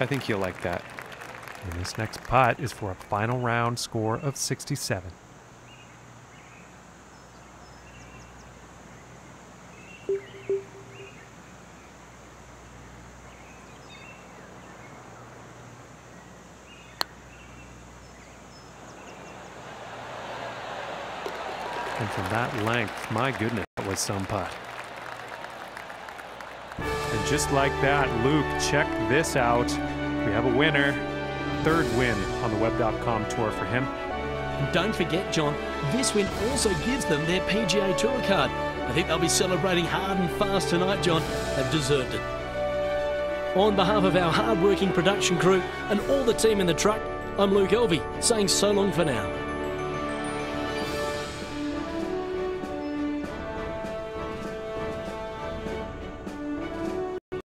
I think you'll like that. And this next putt is for a final round score of 67. And from that length, my goodness, that was some putt. And just like that, Luke, check this out. We have a winner. Third win on the Web.com tour for him. Don't forget, John, this win also gives them their PGA Tour card. I think they'll be celebrating hard and fast tonight, John. They've deserved it. On behalf of our hard-working production crew and all the team in the truck, I'm Luke Elvy, saying so long for now.